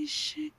we